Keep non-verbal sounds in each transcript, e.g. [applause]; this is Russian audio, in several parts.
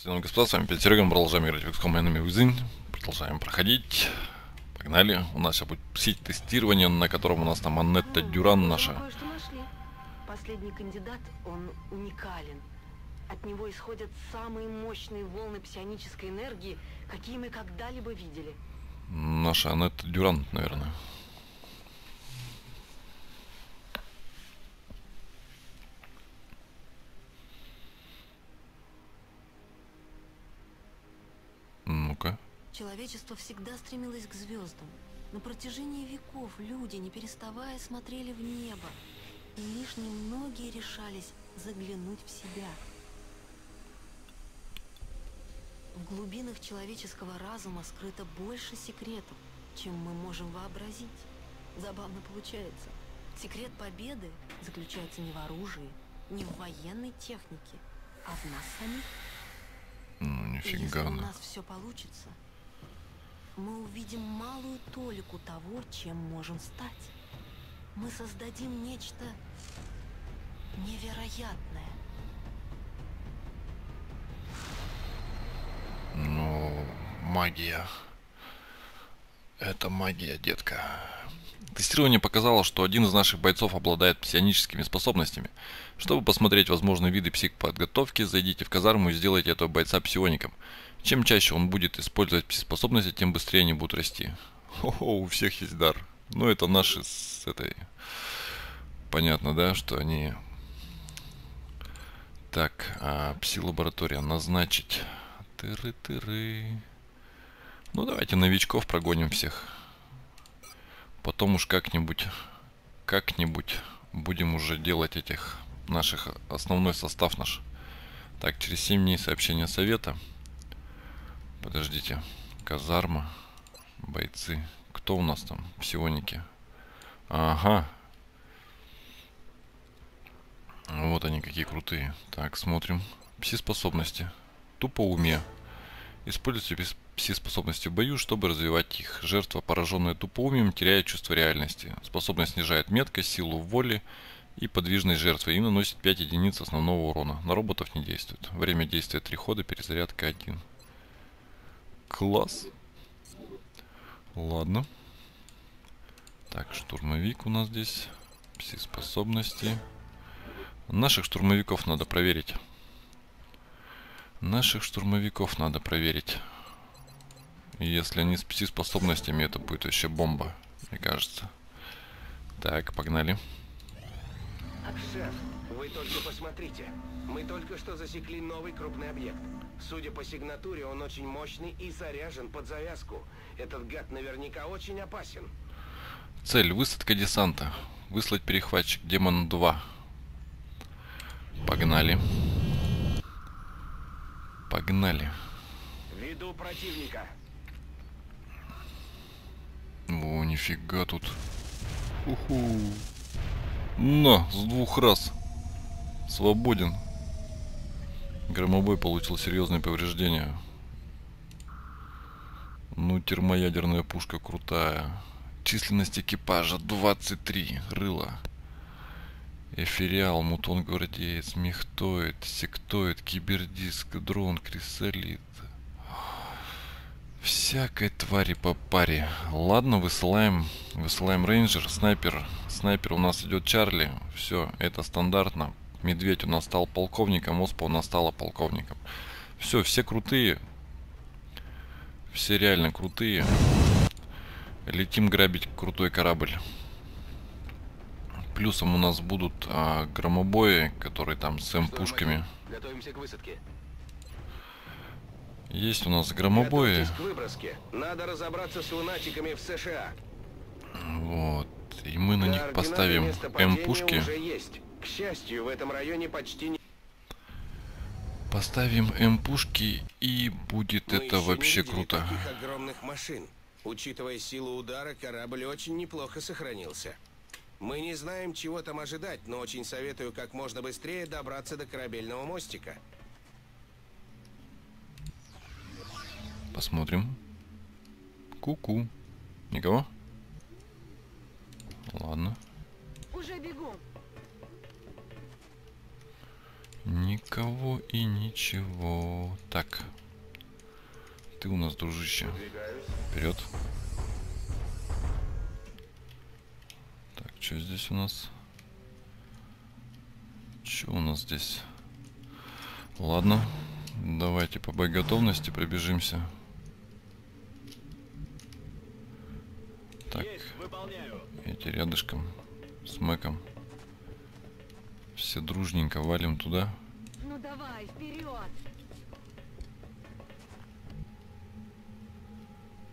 Здравствуйте, господа, с вами Петя Серега, мы продолжаем играть в XCOM Enemy Within. Продолжаем проходить. Погнали. У нас сейчас будет сеть тестирования, на котором у нас там Аннетта Дюран наша. Последний кандидат, он уникален. От него исходят самые мощные волны псионической энергии, какие мы когда-либо видели. Наша Аннетта Дюран, наверное. Ну-ка. Человечество всегда стремилось к звездам. На протяжении веков люди, не переставая, смотрели в небо. И лишь немногие решались заглянуть в себя. В глубинах человеческого разума скрыто больше секретов, чем мы можем вообразить. Забавно получается. Секрет победы заключается не в оружии, не в военной технике, а в нас самих. Ну, И Если нифига. у нас все получится, мы увидим малую толику того, чем можем стать. Мы создадим нечто невероятное. Ну, магия. Это магия, детка. Тестирование показало, что один из наших бойцов обладает псионическими способностями. Чтобы посмотреть возможные виды психоподготовки, зайдите в казарму и сделайте этого бойца псиоником. Чем чаще он будет использовать пси-способности, тем быстрее они будут расти. Хо-хо, у всех есть дар. Ну, это наши с этой... Понятно, да, что они... Так, а, пси-лаборатория назначить. Тыры-тыры. Ну, давайте новичков прогоним всех. Потом уж как-нибудь, как-нибудь будем уже делать этих наших, основной состав наш. Так, через 7 дней сообщение совета. Подождите. Казарма. Бойцы. Кто у нас там? Псионики. Ага. Вот они какие крутые. Так, смотрим. Пси-способности. Тупоумие. Используйте пс- пси-способности в бою, чтобы развивать их. Жертва, пораженная тупоумием, теряет чувство реальности. Способность снижает меткость, силу воли и подвижность жертвы и наносит 5 единиц основного урона. На роботов не действует. Время действия 3 хода, перезарядка 1. Класс. Ладно. Так, штурмовик у нас здесь. Пси-способности. Наших штурмовиков надо проверить. Наших штурмовиков надо проверить. Если они с пси-способностями, это будет вообще бомба, мне кажется. Так, погнали. Шеф, вы только посмотрите. Мы только что засекли новый крупный объект. Судя по сигнатуре, он очень мощный и заряжен под завязку. Этот гад наверняка очень опасен. Цель. Высадка десанта. Выслать перехватчик. Демон 2. Погнали. Погнали. Веду противника. О, нифига тут. Уху. На, с двух раз. Свободен. Громобой получил серьезные повреждения. Ну, термоядерная пушка крутая. Численность экипажа 23. Рыло. Эфириал, мутон гвардеец, мехтоид, сектоид, кибердиск, дрон, крисолит. Всякой твари по паре. Ладно, высылаем, высылаем рейнджер, снайпер. Снайпер у нас идет Чарли. Все, это стандартно. Медведь у нас стал полковником, Оспа у нас стала полковником. Все, все крутые. Все реально крутые. Летим грабить крутой корабль. Плюсом у нас будут а, громобои, которые там с М-пушками. Готовимся к высадке. Есть у нас громобои. Надо разобраться с лунатиками в США. Вот. И мы на них поставим М-пушки. К счастью, в этом районе почти не... Поставим М-пушки и будет Мы это вообще круто. огромных машин. Учитывая силу удара, корабль очень неплохо сохранился. Мы не знаем, чего там ожидать, но очень советую как можно быстрее добраться до корабельного мостика. Посмотрим. Ку-ку. Никого? Ладно. Уже бегу. Никого и ничего. Так. Ты у нас, дружище. Вперед. Так, что здесь у нас? Что у нас здесь? Ладно. Давайте по боеготовности пробежимся. Так. Эти рядышком с Мэком. Все дружненько валим туда. Ну давай, вперед!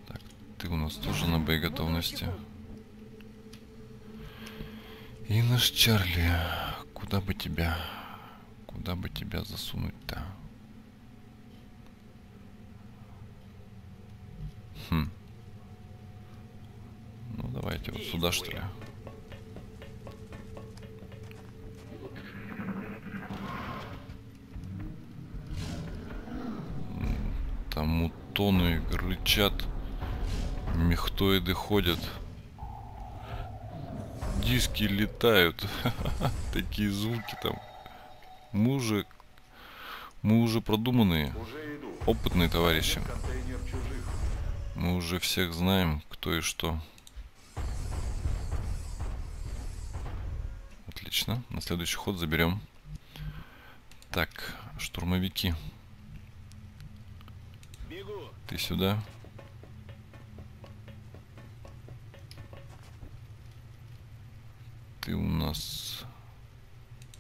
Так, ты у нас тоже на боеготовности. И наш Чарли, куда бы тебя, куда бы тебя засунуть-то? Хм. Ну давайте вот сюда что ли. Там мутоны рычат, мехтоиды ходят, диски летают, [laughs] такие звуки там. Мы уже, мы уже продуманные, опытные товарищи. Мы уже всех знаем, кто и что. Отлично. На следующий ход заберем. Так, штурмовики. Ты сюда. Ты у нас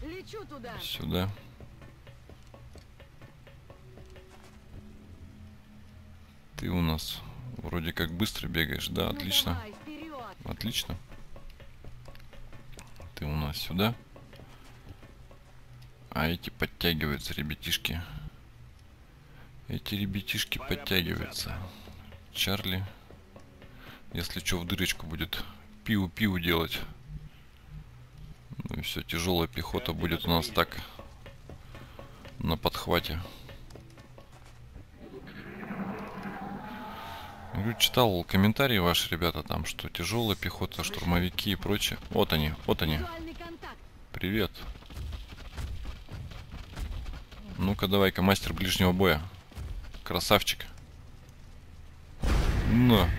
Лечу туда! сюда. Ты у нас вроде как быстро бегаешь. Да, Ну отлично. давай, вперед! Отлично. Ты у нас сюда. А эти подтягиваются, ребятишки. Эти ребятишки подтягиваются. Чарли, если что, в дырочку будет пиу-пиу делать. Ну и все, тяжелая пехота будет у нас так на подхвате. Читал комментарии ваши, ребята, там, что тяжелая пехота, штурмовики и прочее. Вот они, вот они. Привет. Ну-ка, давай-ка, мастер ближнего боя. Красавчик. На.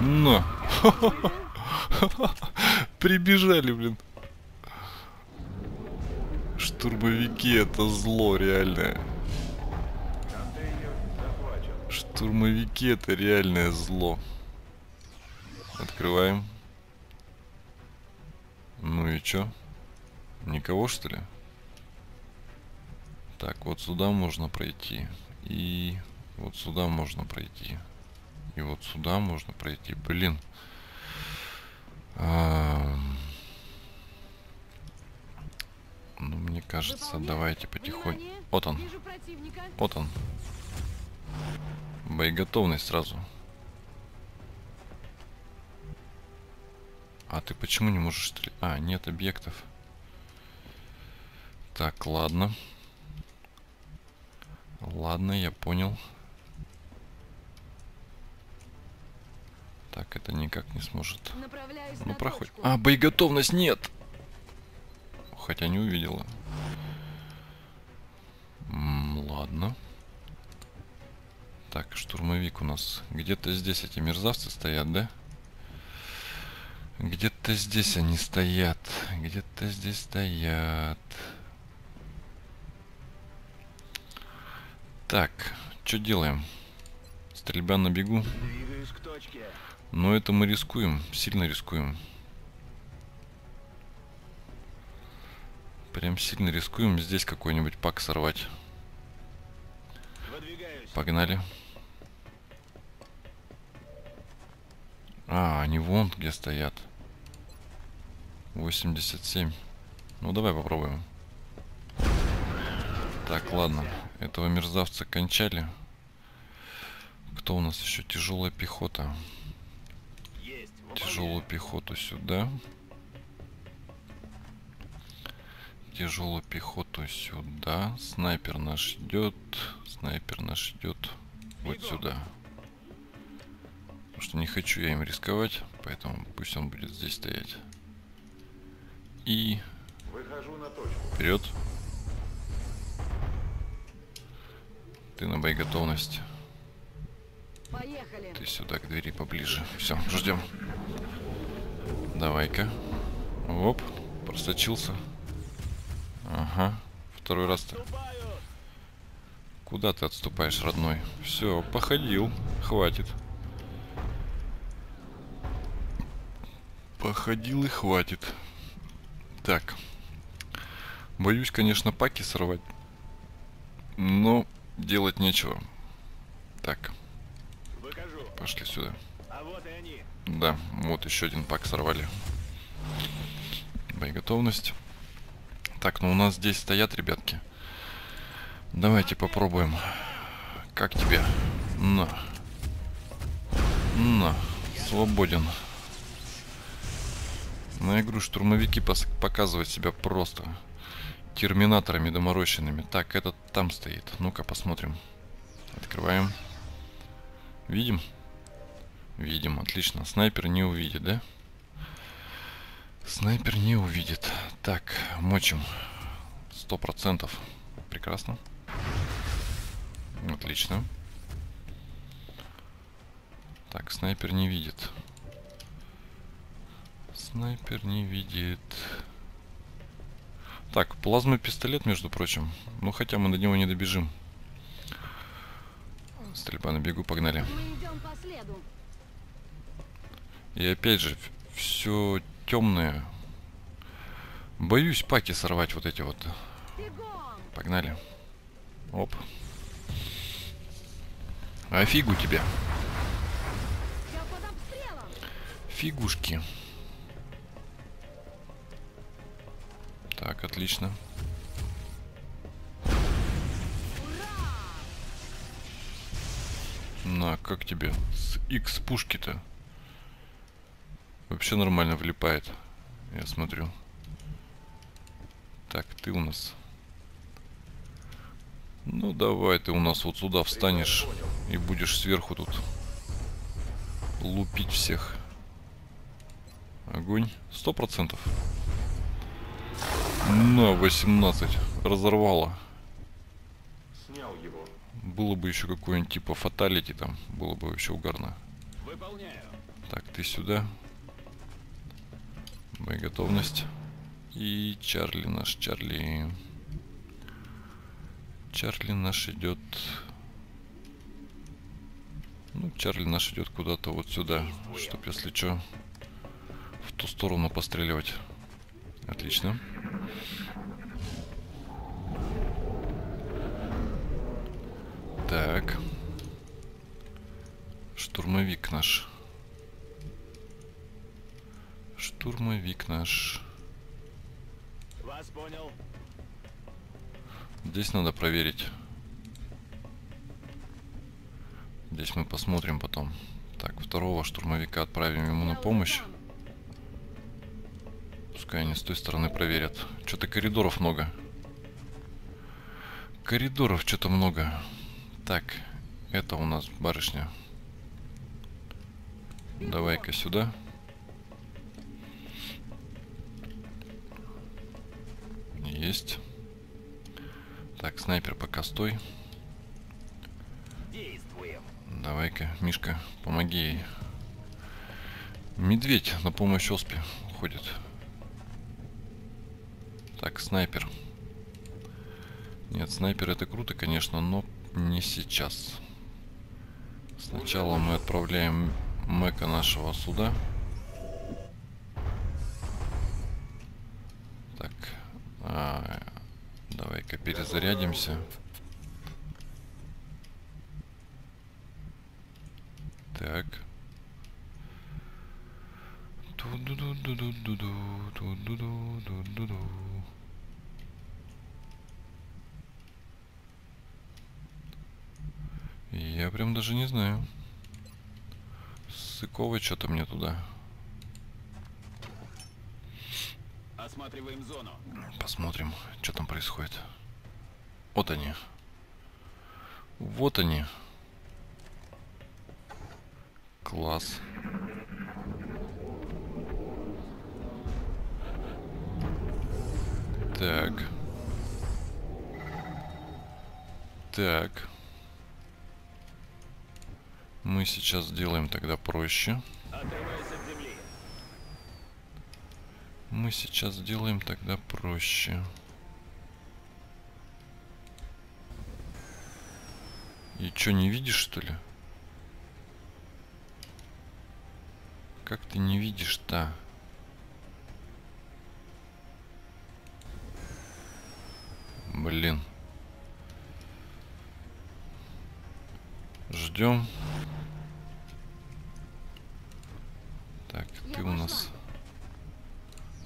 На. [laughs] Прибежали, блин. Штурмовики это зло реальное. Штурмовики это реальное зло. Открываем. Ну и чё? Никого что ли? Так, вот сюда можно пройти. И вот сюда можно пройти. И вот сюда можно пройти. Блин. Ам. Ну, мне кажется, давайте потихоньку. Вот он, вот он. Боеготовность сразу. А ты почему не можешь стрелять? А, нет объектов. Так, ладно. Ладно, я понял. Так, это никак не сможет. Ну, проходит. А, боеготовность нет! Хотя не увидела. М, ладно. Так, штурмовик у нас. Где-то здесь эти мерзавцы стоят, да? Где-то здесь они стоят. Где-то здесь стоят. Так, что делаем? Стрельба на бегу. Но это мы рискуем, сильно рискуем. Прям сильно рискуем здесь какой-нибудь пак сорвать. Погнали. А, они вон где стоят. 87. Ну давай попробуем. Так, ладно. Этого мерзавца кончали. Кто у нас еще? Тяжелая пехота. Тяжелую пехоту сюда. Тяжелую пехоту сюда. Снайпер наш идет. Снайпер наш идет вот сюда. Потому что не хочу я им рисковать, поэтому пусть он будет здесь стоять. И Выхожу на точку. вперед. Ты на боеготовность. Поехали. Ты сюда к двери поближе. Все, ждем. Давай-ка. Оп, просочился. Ага. Второй раз-то. Куда ты отступаешь, родной? Все, походил. Хватит. Походил и хватит. Так. Боюсь, конечно, паки сорвать. Но делать нечего. Так, пошли сюда. Да, вот еще один пак сорвали. Боеготовность. Так, ну у нас здесь стоят ребятки. Давайте попробуем. Как тебе? На. На. Свободен. На игру штурмовики показывают себя просто терминаторами доморощенными. Так, этот там стоит. Ну-ка посмотрим. Открываем. Видим? Видим, отлично. Снайпер не увидит, да? Снайпер не увидит. Так, мочим. Сто процентов. Прекрасно. Отлично. Так, снайпер не видит. Снайпер не видит. Так, плазмый пистолет, между прочим. Ну, хотя мы до него не добежим. Стрельба на бегу, погнали. И опять же, все темное. Боюсь паки сорвать вот эти вот. Погнали. Оп. А фигу тебе. Фигушки. Так, отлично. На, как тебе? С X пушки-то. Вообще нормально влипает. Я смотрю. Так, ты у нас. Ну давай, ты у нас вот сюда встанешь и будешь сверху тут лупить всех. Огонь. Сто процентов. На, 18. Разорвало. Снял его. Было бы еще какое-нибудь типа фаталити там. Было бы вообще угарно. Выполняю. Так, ты сюда. Боеготовность. И Чарли наш, Чарли. Чарли наш идет... Ну, Чарли наш идет куда-то вот сюда, чтоб, если что, в ту сторону постреливать. Отлично. Так. Штурмовик наш. Штурмовик наш. Вас понял. Здесь надо проверить. Здесь мы посмотрим потом. Так, второго штурмовика отправим ему на помощь. Пускай они с той стороны проверят. Что-то коридоров много. Коридоров что-то много. Так, это у нас барышня. Давай-ка сюда. Есть. Так, снайпер пока стой. Давай-ка, Мишка, помоги ей. Медведь на помощь Оспе уходит. Так, снайпер. Нет, снайпер это круто, конечно, но не сейчас. Сначала мы отправляем Мэка нашего сюда. Перезарядимся. Так. Я прям даже не знаю. Сыковый что-то мне туда. Осматриваем зону. Посмотрим, что там происходит. Вот они. Вот они. Класс. Так. Так. Мы сейчас сделаем тогда проще. Мы сейчас сделаем тогда проще. Чё, не видишь, что ли? Как ты не видишь-то? Блин. Ждем. Так, Я ты у нас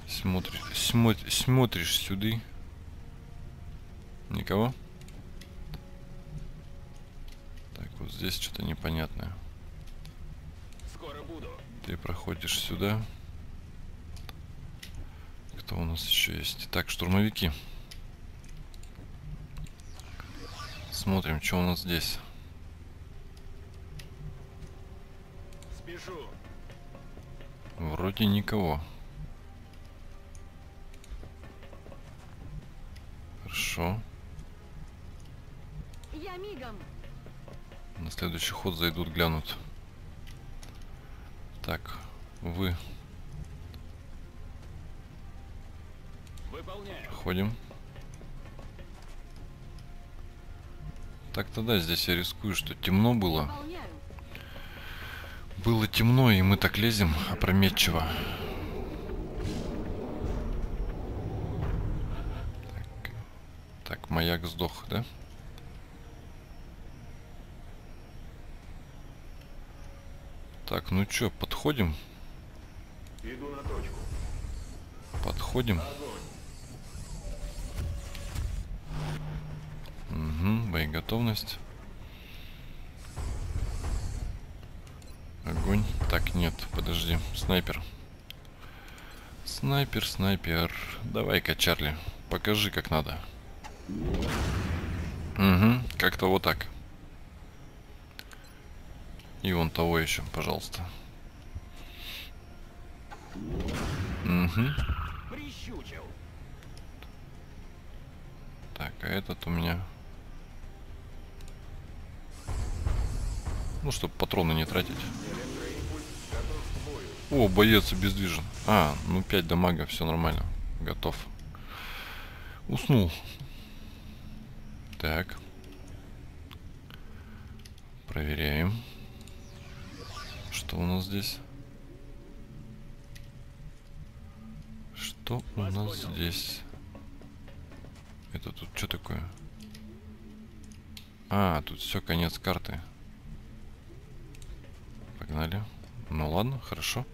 смотришь, смотришь, смотришь сюда. Никого? Здесь что-то непонятное. Скоро буду. Ты проходишь сюда. Кто у нас еще есть? Так, штурмовики. Смотрим, что у нас здесь. Спешу. Вроде никого. Хорошо. Я мигом. На следующий ход зайдут, глянут. Так, вы ходим. Так тогда здесь я рискую, что темно было. Было темно, и мы так лезем опрометчиво. Так, так, маяк сдох, да? Так, ну чё, подходим? Иду на точку. Подходим. Угу, боеготовность. Огонь. Так, нет, подожди. Снайпер. Снайпер, снайпер. Давай-ка, Чарли, покажи, как надо. Угу, как-то вот так. И вон того еще, пожалуйста. Угу. Так, а этот у меня... Ну, чтобы патроны не тратить. О, боец обездвижен. А, ну 5 дамага, все нормально. Готов. Уснул. Так. Проверяем. Что у нас здесь? Что у нас здесь? Это тут что такое? А, тут все, конец карты. Погнали. Ну ладно, хорошо.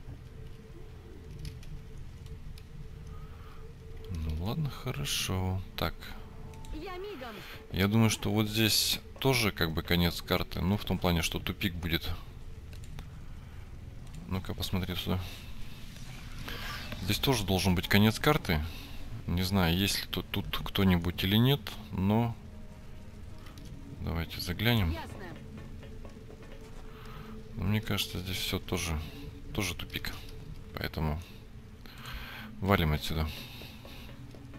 Ну ладно, хорошо. Так, я думаю, что вот здесь тоже как бы конец карты. Ну, в том плане, что тупик будет. Ну-ка, посмотри сюда. Здесь тоже должен быть конец карты. Не знаю, есть ли тут, тут кто-нибудь или нет, но... Давайте заглянем. Но мне кажется, здесь все тоже, тоже тупик. Поэтому валим отсюда.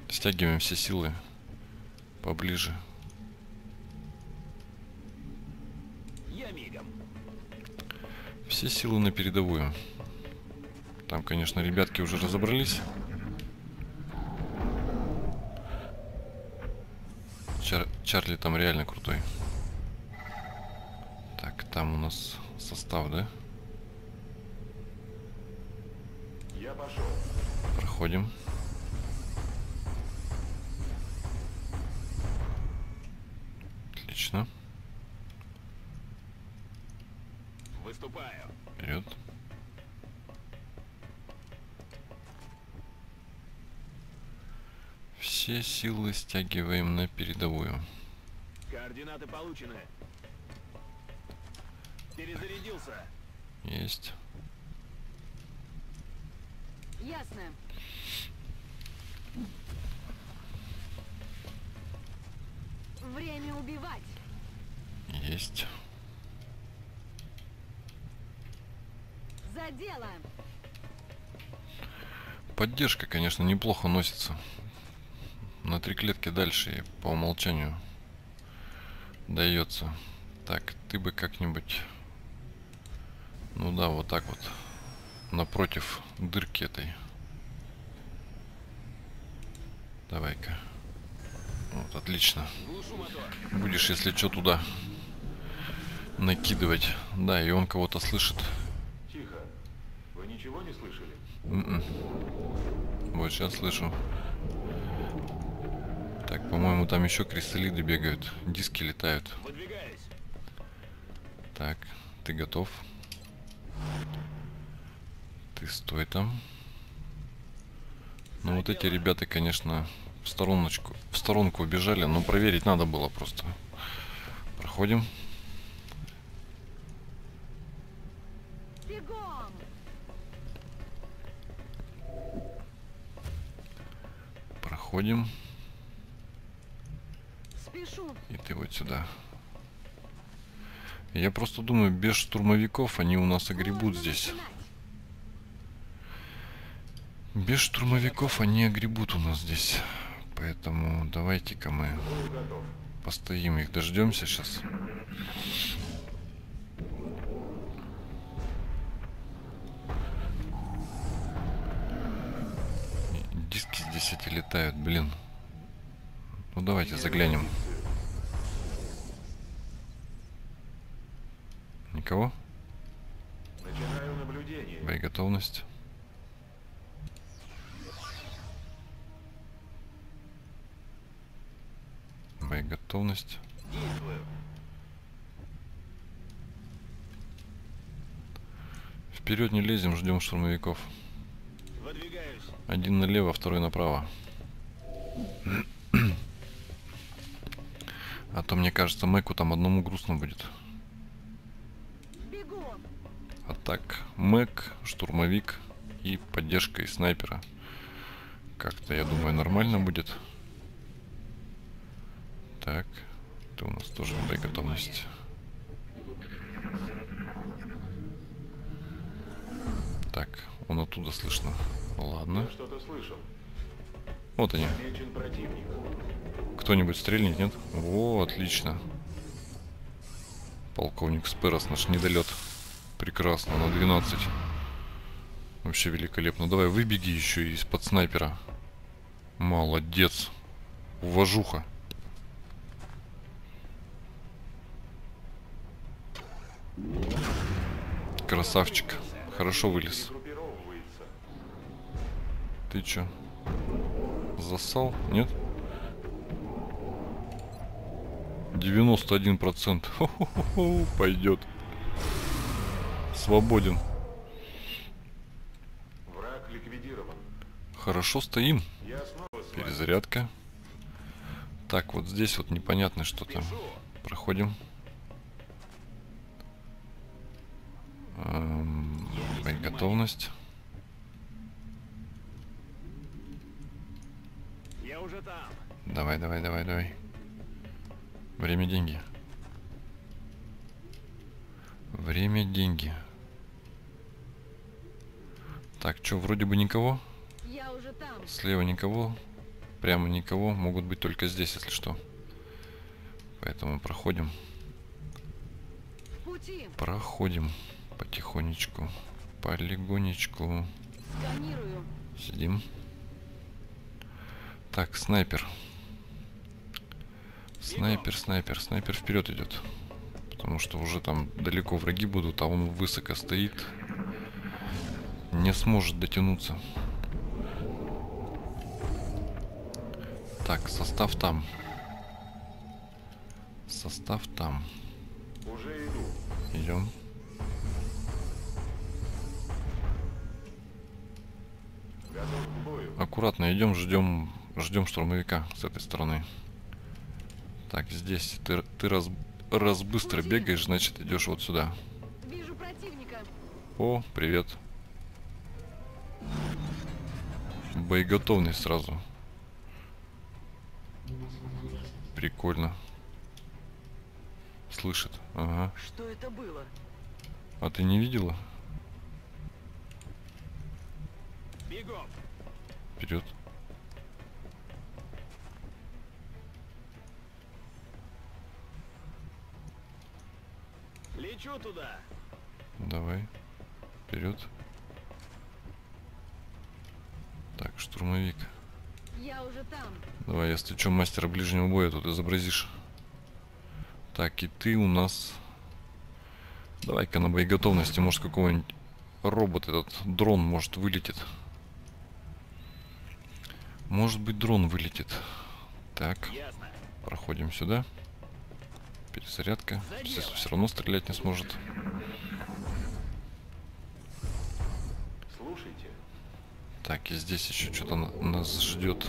Стягиваем все силы поближе. Я мигом. Все силы на передовую. Там, конечно, ребятки уже разобрались. Чар- Чарли там реально крутой. Так, там у нас состав, да? Я пошел. Проходим. Выступаю. Вперед. Все силы стягиваем на передовую. Координаты получены. Перезарядился. Есть. Ясно. Время убивать. Есть. За дело. Поддержка, конечно, неплохо носится. На три клетки дальше и по умолчанию дается. Так, ты бы как-нибудь Ну да, вот так вот. Напротив дырки этой. Давай-ка. Вот, отлично. Будешь, если что, туда накидывать. Да, и он кого-то слышит. Тихо. Вы ничего не слышали? М-м. Вот сейчас слышу. Так, по-моему, там еще кристаллиды бегают. Диски летают. Так, ты готов? Ты стой там. Ну вот эти ребята, конечно, в стороночку, в сторонку убежали, но проверить надо было просто. Проходим. Проходим. Спешу. И ты вот сюда. Я просто думаю, без штурмовиков они у нас огребут здесь. Без штурмовиков они огребут у нас здесь. Поэтому давайте-ка мы постоим, их дождемся сейчас. Диски здесь эти летают, блин. Ну давайте заглянем. Никого? Начинаю наблюдение. Боеготовность. Боеготовность. Вперед не лезем, ждем штурмовиков. Один налево, второй направо. А то, мне кажется, Мэку там одному грустно будет. А так, Мэк, штурмовик и поддержка из снайпера. Как-то, я думаю, нормально будет. Так, ты у нас тоже боеготовность. Так, он оттуда слышно. Ладно. Что-то слышал. Вот они. Кто-нибудь стрельнет, нет? О, отлично. Полковник Сперос, наш недолет. Прекрасно, на 12. Вообще великолепно. Давай, выбеги еще из-под снайпера. Молодец. Уважуха. Красавчик. Хорошо вылез. Ты чё? Засал? Нет? 91%. [laughs] Хо-хо-хо, Пойдет. Свободен. Враг ликвидирован. Хорошо стоим. Перезарядка. Так, вот здесь вот непонятно что-то. Проходим. Эм, Боеготовность. Я уже там. Давай, давай, давай, давай. Время деньги. Время деньги. Так, что, вроде бы никого? Слева никого. Прямо никого. Могут быть только здесь, если что. Поэтому проходим. Проходим потихонечку. Полигонечку. Сканирую. Сидим. Так, снайпер. Снайпер, снайпер, снайпер вперед идет. Потому что уже там далеко враги будут, а он высоко стоит. Не сможет дотянуться. Так, состав там. Состав там. Уже иду. Идем. Аккуратно идем, ждем, ждем штурмовика с этой стороны. Так, здесь ты, ты раз, раз быстро бегаешь, значит идешь вот сюда. Вижу противника. О, привет. Боеготовность сразу. Прикольно. Слышит. Ага. Что это было? А ты не видела? Бегом. Вперед. Лечу туда. Давай. Вперед. Так, штурмовик. Я уже там. Давай, если что, мастера ближнего боя тут изобразишь. Так, и ты у нас... Давай-ка на боеготовности, может, какого-нибудь робот этот, дрон, может, вылетит. Может быть, дрон вылетит. Так, Ясно. проходим сюда. Перезарядка. Все, все равно стрелять не сможет. Слушайте. Так, и здесь еще что-то на- нас ждет.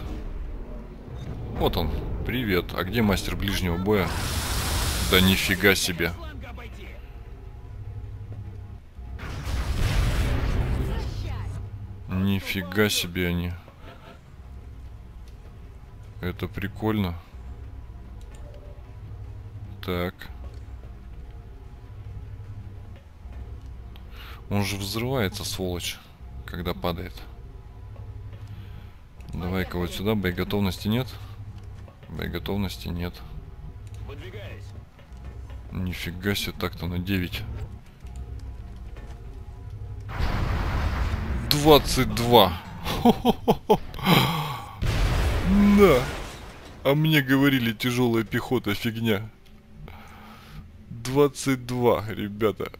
Вот он. Привет. А где мастер ближнего боя? Да нифига себе. Нифига себе они. Это прикольно. Так. Он же взрывается, сволочь, когда падает. Давай-ка вот сюда. Боеготовности нет. Боеготовности нет. Нифига себе, так-то на 9. 22. [laughs] Да. А мне говорили, тяжелая пехота фигня. 22, ребята.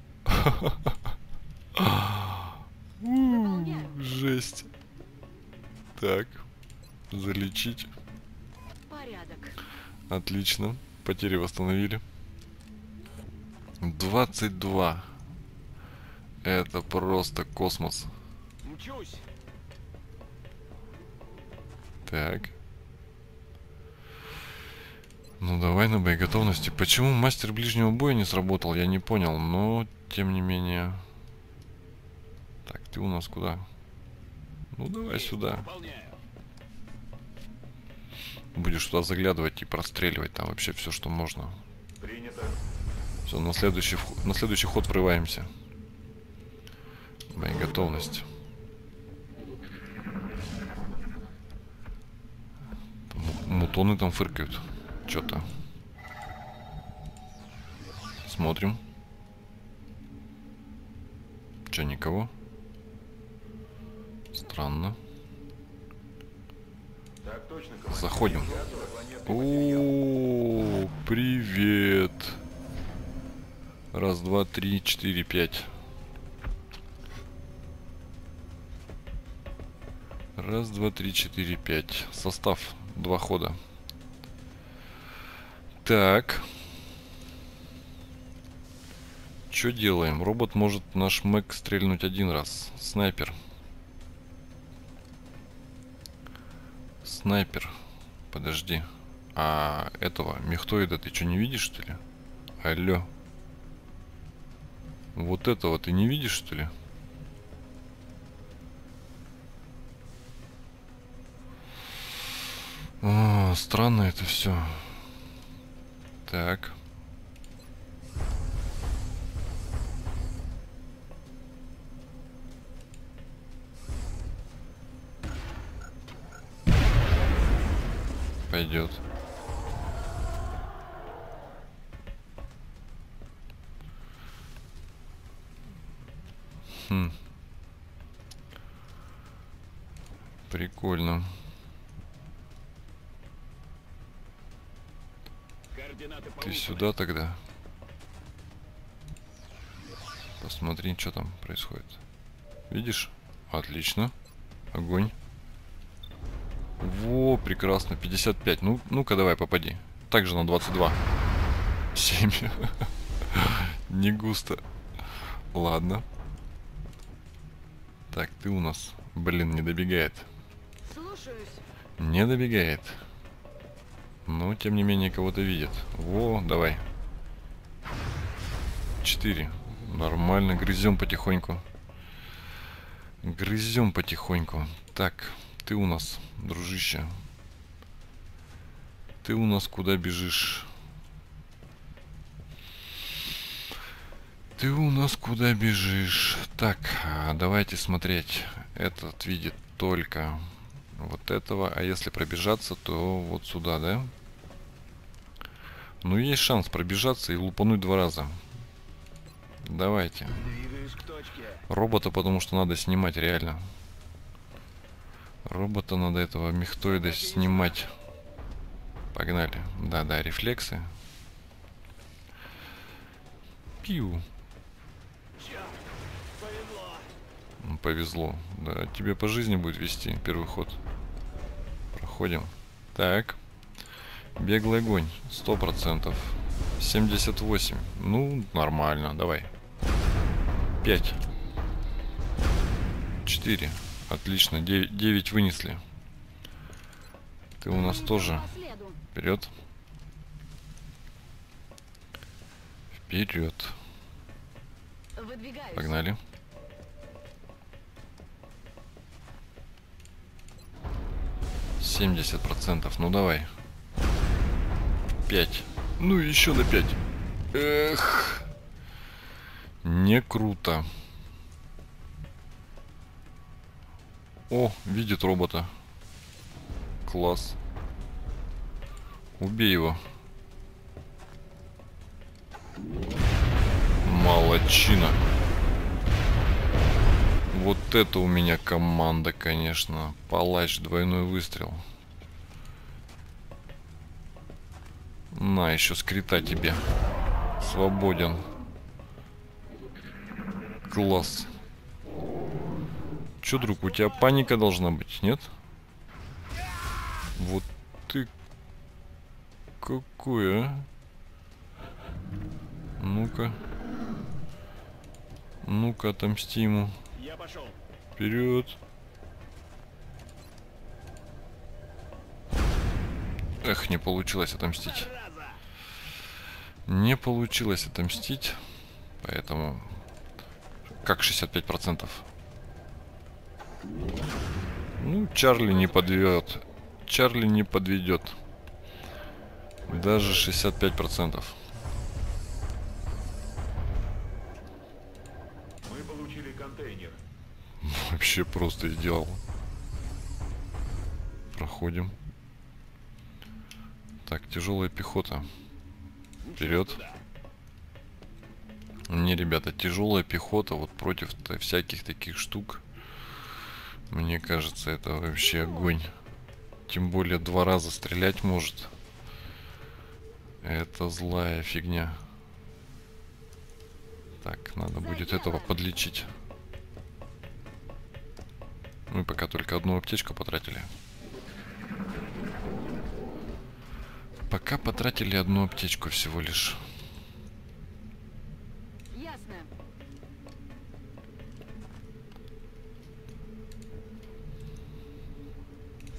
Жесть. Так. Залечить. Порядок. Отлично. Потери восстановили. 22. Это просто космос. Мчусь. Так. Ну давай на боеготовности. Почему мастер ближнего боя не сработал, я не понял. Но, тем не менее... Так, ты у нас куда? Ну давай сюда. Будешь туда заглядывать и простреливать там вообще все, что можно. Принято. Все, на следующий, на следующий ход врываемся. Боеготовность. Мутоны там фыркают. Что-то. Смотрим. Че, никого? Странно. Заходим. О, привет. Раз, два, три, четыре, пять. Раз, два, три, четыре, пять. Состав. Два хода. Так. Что делаем? Робот может наш мэк стрельнуть один раз. Снайпер. Снайпер. Подожди. А этого мехтоида ты что не видишь, что ли? Алло. Вот этого ты не видишь, что ли? О, странно это все. Так. Пойдет. Хм. Прикольно. Ты сюда тогда. Посмотри, что там происходит. Видишь? Отлично. Огонь. Во, прекрасно. 55. Ну, ну-ка давай, попади. Также на 22. 7. [laughs] Не густо. Ладно. Так, ты у нас, блин, не добегает. Слушаюсь. Не добегает. Но, тем не менее, кого-то видит. Во, давай. Четыре. Нормально, грызем потихоньку. Грызем потихоньку. Так, ты у нас, дружище. Ты у нас куда бежишь? Ты у нас куда бежишь? Так, а, давайте смотреть. Этот видит только вот этого. А если пробежаться, то вот сюда, да? Ну, есть шанс пробежаться и лупануть два раза. Давайте. Робота, потому что надо снимать реально. Робота надо этого мехтоида снимать. Погнали. Да-да, рефлексы. Ну, Повезло. Да, тебе по жизни будет вести первый ход. Проходим. Так. Беглый огонь. Сто процентов. 78. Ну, нормально. Давай. 5. 4. Отлично. 9, 9 вынесли. Ты у нас тоже. Вперед. Вперед. Погнали. Семьдесят процентов. Ну давай. Пять. Ну еще на пять. Эх. Не круто. О, видит робота. Класс. Убей его. Молодчина. Вот это у меня команда, конечно. Палач, двойной выстрел. На, еще скрита тебе. Свободен. Класс. Че, друг, у тебя паника должна быть, нет? Вот ты какой, а? Ну-ка. Ну-ка, отомсти ему. Пошел. Вперед. Эх, не получилось отомстить. Не получилось отомстить. Поэтому... Как 65%? Ну, Чарли не подведет. Чарли не подведет. Даже 65%. Вообще просто идеал. Проходим. Так, тяжелая пехота. Вперед. Не, ребята, тяжелая пехота вот против всяких таких штук. Мне кажется, это вообще огонь. Тем более два раза стрелять может. Это злая фигня. Так, надо будет этого подлечить. Мы пока только одну аптечку потратили. Пока потратили одну аптечку всего лишь. Ясно.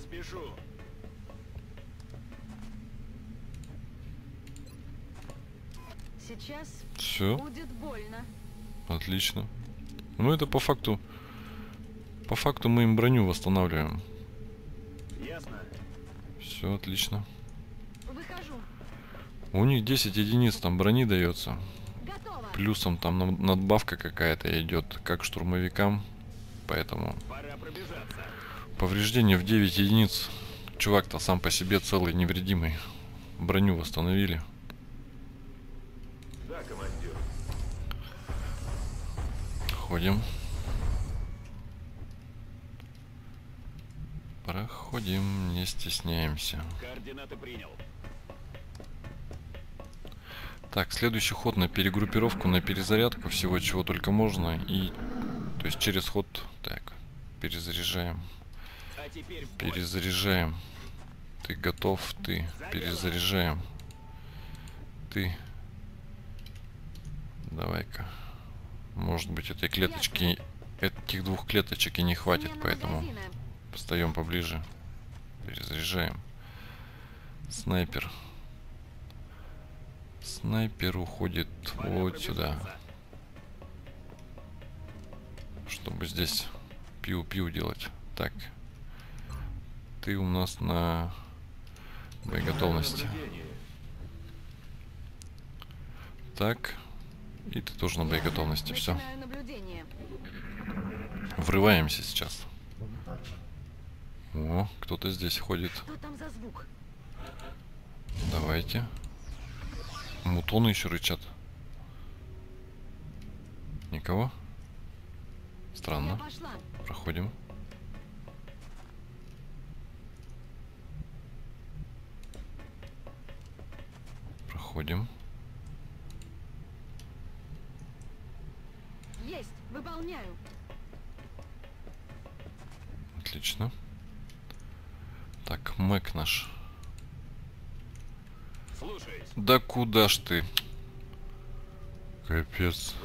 Спешу. Сейчас Все, будет больно. отлично. Ну это по факту... По факту мы им броню восстанавливаем. Ясно. Все отлично. Выхожу. У них 10 единиц там брони дается. Готово. Плюсом там надбавка какая-то идет, как штурмовикам. Поэтому повреждение в 9 единиц. Чувак-то сам по себе целый, невредимый. Броню восстановили. Да, командир. Ходим. Проходим, не стесняемся. Координаты принял. Так, следующий ход на перегруппировку, на перезарядку, всего чего только можно. И, то есть через ход, так, перезаряжаем, А перезаряжаем. Ты готов, ты, перезаряжаем. Ты. Давай-ка. Может быть этой клеточки, этих двух клеточек и не хватит, поэтому магазина. Встаем поближе. Перезаряжаем. Снайпер. Снайпер уходит Пора вот сюда. чтобы здесь пиу-пиу делать. Так. Ты у нас на боеготовности. Так. И ты тоже на боеготовности. Все. Врываемся сейчас. О, кто-то здесь ходит. Что там за звук? Давайте. Мутоны еще рычат. Никого? Странно. Проходим. Проходим. Есть. Выполняю. Отлично. Так, Мэг наш. Слушаюсь. Да куда ж ты? Капец.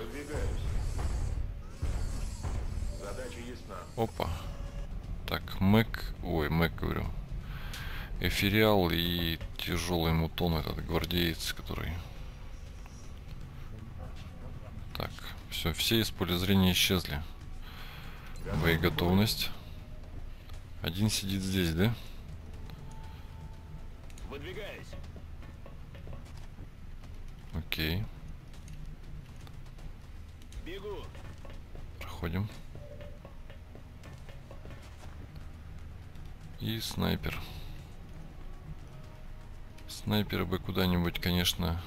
Опа. Так, Мэг... Ой, Мэг, говорю. Эфириал и тяжелый мутон, этот гвардеец, который... Так, все, все из поля зрения исчезли. Боеготовность. Один сидит здесь, да? Выдвигаюсь. Окей, Бегу. проходим. И снайпер. Снайпера бы куда-нибудь, конечно,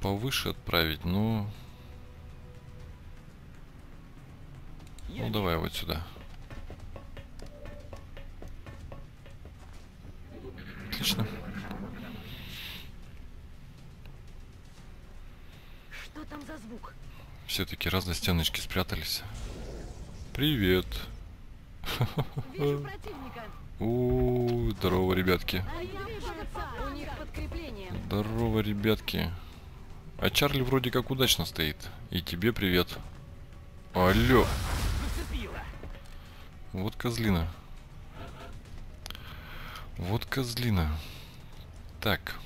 повыше отправить, но... Ну, давай вот сюда. Отлично. Что там за звук? Все-таки раз за стеночки спрятались. Привет. У, здорово, ребятки. Здорово, ребятки. А Чарли вроде как удачно стоит. И тебе привет. Алло. Вот козлина. Вот козлина. Так.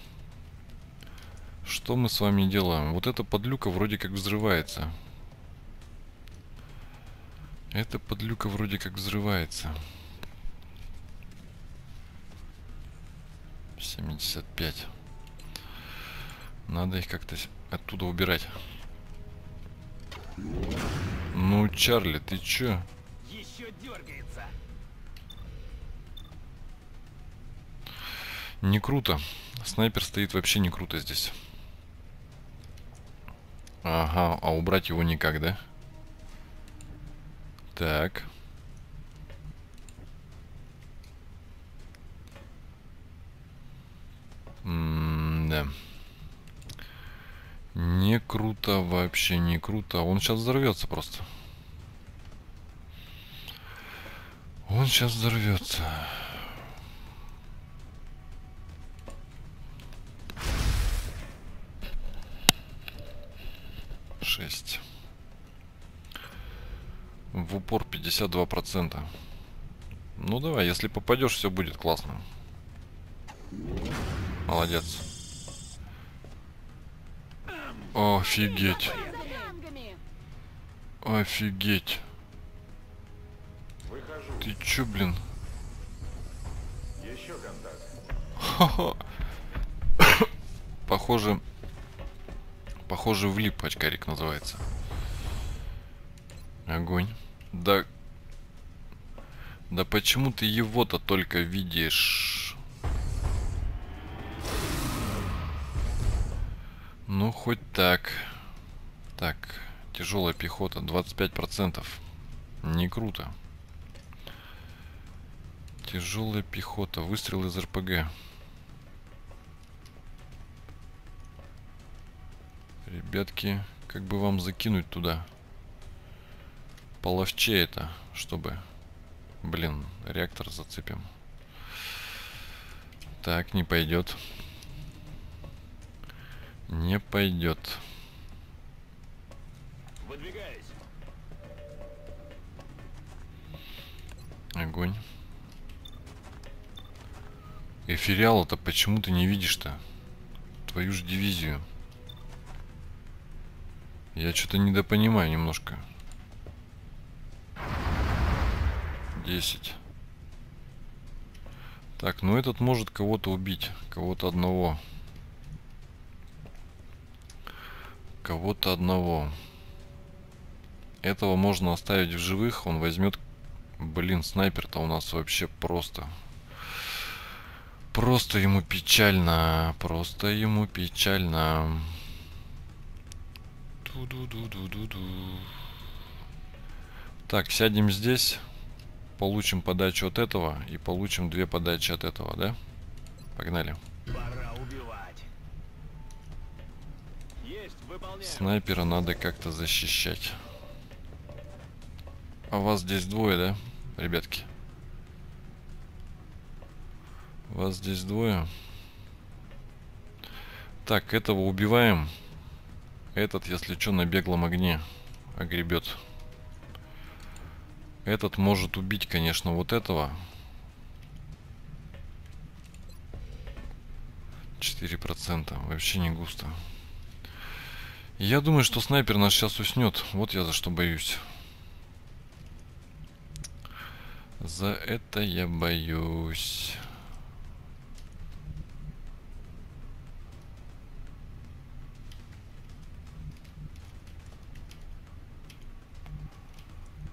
Что мы с вами делаем? Вот эта подлюка вроде как взрывается. Эта подлюка вроде как взрывается. 75. Надо их как-то оттуда убирать. Ну, Чарли, ты чё? Не круто. Снайпер стоит вообще не круто здесь. Ага, а убрать его никак, да? Так. М-да. Не круто, вообще не круто. Он сейчас взорвется просто. Он сейчас взорвется. Шесть. В упор 52%. Ну давай, если попадешь, все будет классно. Молодец. Офигеть. Офигеть. Ты чё, блин? Еще контакт. Похоже... Похоже, влип очкарик называется. Огонь. Да... Да почему ты его-то только видишь? Ну, хоть так. Так, тяжелая пехота, 25%. Не круто. Тяжелая пехота, выстрел из РПГ. Ребятки, как бы вам закинуть туда? Половче это, чтобы... Блин, реактор зацепим. Так, не пойдет. Не пойдет. Выдвигаюсь. Огонь. Эфириала-то почему ты не видишь-то? Твою же дивизию. Я что-то недопонимаю немножко. 10. Так, ну этот может кого-то убить. Кого-то одного. Кого-то одного. Этого можно оставить в живых. Он возьмет... Блин, снайпер-то у нас вообще просто... Просто ему печально. Просто ему печально. Ду-ду-ду-ду-ду-ду. Так, сядем здесь. Получим подачу от этого и получим две подачи от этого, да? Погнали. Снайпера надо как-то защищать. А вас здесь двое, да, ребятки? Вас здесь двое. Так, этого убиваем. Этот, если что, на беглом огне огребет. Этот может убить, конечно, вот этого. 4%. Вообще не густо. Я думаю, что снайпер наш сейчас уснет. Вот я за что боюсь. За это я боюсь.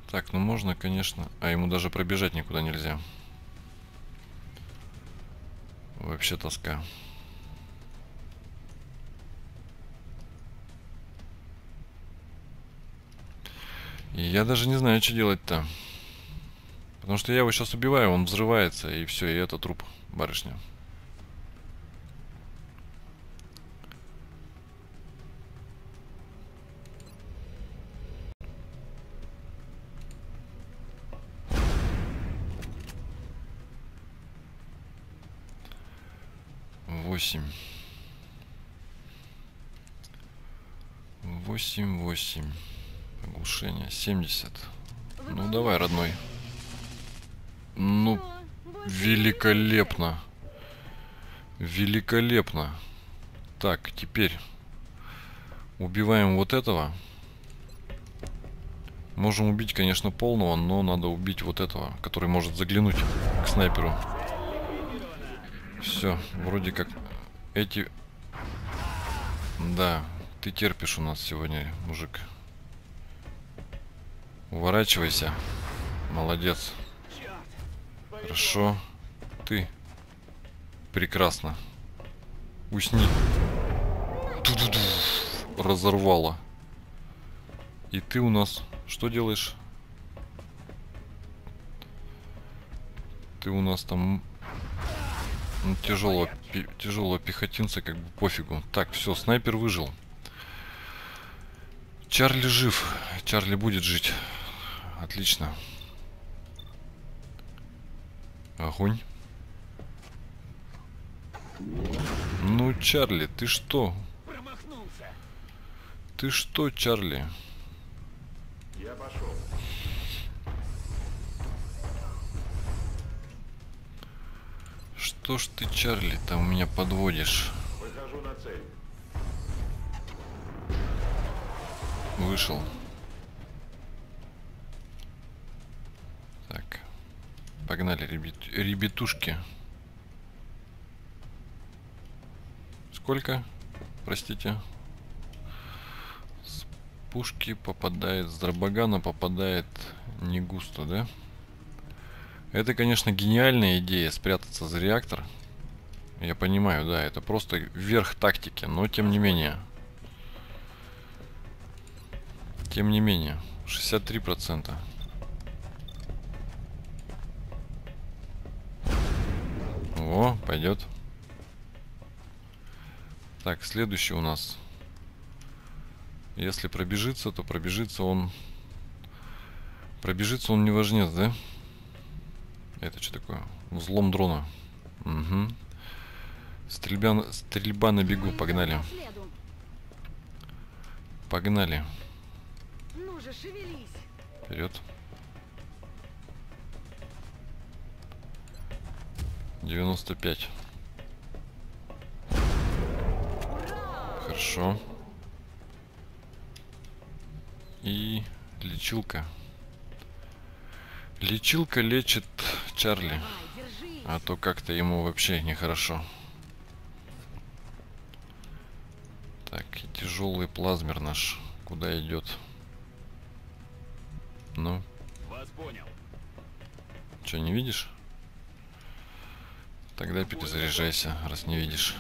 Так, ну можно, конечно. А ему даже пробежать никуда нельзя. Вообще тоска. И я даже не знаю, что делать-то. Потому что я его сейчас убиваю, он взрывается, и все, и это труп барышня. 8. Оглушение. 70. Ну давай, родной. Ну, великолепно. Великолепно. Так, теперь убиваем вот этого. Можем убить, конечно, полного, но надо убить вот этого, который может заглянуть к снайперу. Все, вроде как эти... Да, ты терпишь у нас сегодня, мужик. Уворачивайся. Молодец. Хорошо. Ты. Прекрасно. Усни. Ту-ду-ду. Разорвало. И ты у нас что делаешь? Ты у нас там ну, тяжелого, пи- тяжелого пехотинца, как бы пофигу. Так, все, снайпер выжил. Чарли жив. Чарли будет жить. Отлично. Огонь. Ну, Чарли, ты что? Ты что, Чарли? Я пошел. Что ж ты, Чарли, там меня подводишь? Выхожу на цель. Вышел. Так. Погнали, ребят, ребятушки. Сколько? Простите. С пушки попадает, с дробогана попадает не густо, да? Это, конечно, гениальная идея спрятаться за реактор. Я понимаю, да, это просто верх тактики, но тем не менее. Тем не менее, 63%. О, пойдет. Так, следующий у нас. Если пробежится, то пробежится он... Пробежится он не важнец, да? Это что такое? Взлом дрона. Угу. Стрельба, стрельба на бегу, погнали. Погнали. Же, шевелись. Вперед. 95. Хорошо. И лечилка. Лечилка лечит Чарли. А то как-то ему вообще нехорошо. Так, тяжелый плазмер наш. Куда идет? Ну, Вас понял. что, не видишь? Тогда перезаряжайся, раз не видишь.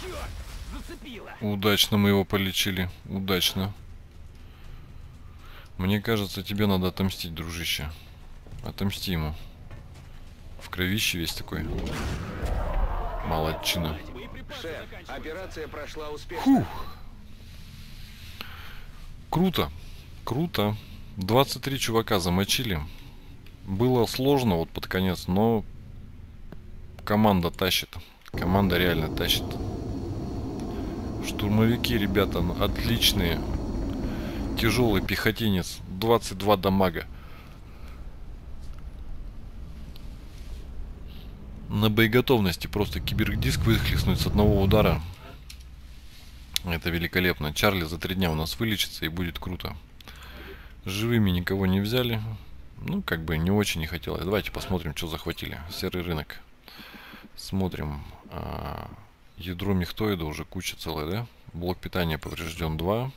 Черт! зацепило. Удачно мы его полечили. Удачно. Мне кажется, тебе надо отомстить, дружище. Отомсти ему. В кровище весь такой. Молодчина. Шеф, операция прошла успешно. Фух. Круто. Круто. 23 чувака замочили. Было сложно вот под конец, но команда тащит. Команда реально тащит. Штурмовики, ребята, ну, отличные. Тяжелый пехотинец. 22 дамага. На боеготовности просто кибердиск выхлестнуть с одного удара. Это великолепно. Чарли за три дня у нас вылечится и будет круто. Живыми никого не взяли. Ну, как бы не очень не хотелось. Давайте посмотрим, что захватили. Серый рынок. Смотрим. А, ядро мехтоида уже куча целая, да? Блок питания поврежден 2.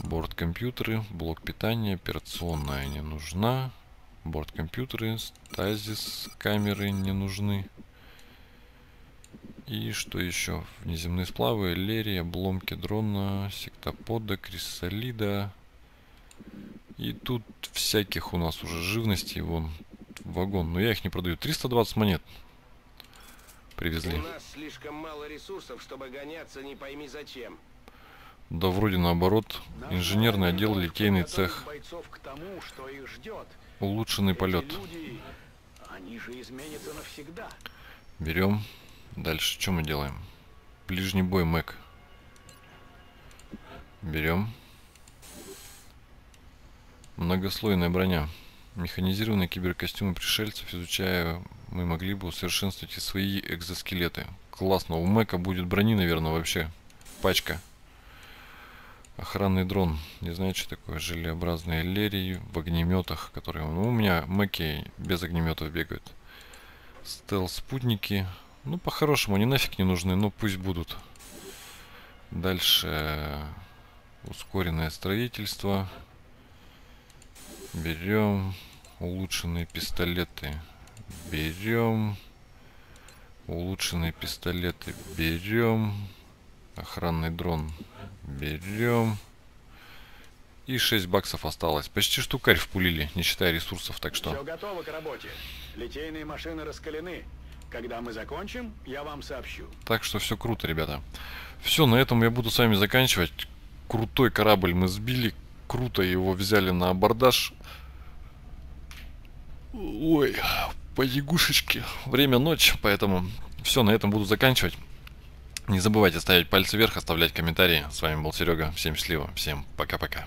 Борт компьютеры, блок питания, операционная не нужна. Борт компьютеры, стазис, камеры не нужны. И что еще? Внеземные сплавы, лерия, обломки дрона, сектопода, крисолида. И тут всяких у нас уже живностей, вон, вагон. Но я их не продаю. 320 монет привезли. У нас слишком мало ресурсов, чтобы гоняться не пойми зачем. Да вроде наоборот. Инженерный отдел, литейный цех. тому, что их ждет. Улучшенный полет. люди, они же изменятся навсегда. Берем. Дальше что мы делаем? Ближний бой Мэг. Берем. Многослойная броня. Механизированные киберкостюмы пришельцев, изучая, мы могли бы усовершенствовать и свои экзоскелеты. Классно. У Мэка будет брони, наверное, вообще. Пачка. Охранный дрон. Не знаю, что такое. Желеобразные лерии в огнеметах, которые... Ну, у меня Мэки без огнеметов бегают. Стелс-спутники. Ну, по-хорошему, они нафиг не нужны, но пусть будут. Дальше ускоренное строительство. Берем улучшенные пистолеты. Берем улучшенные пистолеты. Берем охранный дрон. Берем. И 6 баксов осталось. Почти штукарь впулили, не считая ресурсов, так что... Все готово к работе. Литейные машины раскалены. Когда мы закончим, я вам сообщу. Так что все круто, ребята. Все, на этом я буду с вами заканчивать. Крутой корабль мы сбили. Круто его взяли на абордаж. Ой, по ягушечке. Время ночь, поэтому все, на этом буду заканчивать. Не забывайте ставить пальцы вверх, оставлять комментарии. С вами был Серега. Всем счастливо. Всем пока-пока.